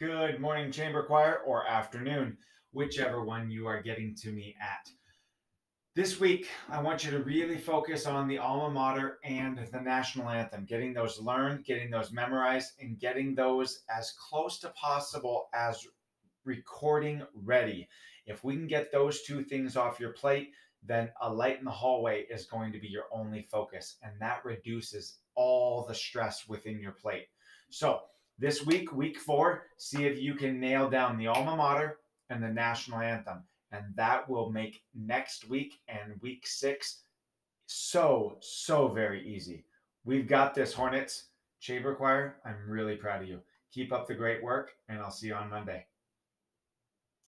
good morning, chamber choir, or afternoon, whichever one you are getting to me at. This week, I want you to really focus on the alma mater and the national anthem, getting those learned, getting those memorized, and getting those as close to possible as recording ready. If we can get those two things off your plate, then a light in the hallway is going to be your only focus, and that reduces all the stress within your plate. So, this week, week four, see if you can nail down the alma mater and the national anthem and that will make next week and week six so, so very easy. We've got this, Hornets. Chamber Choir, I'm really proud of you. Keep up the great work, and I'll see you on Monday.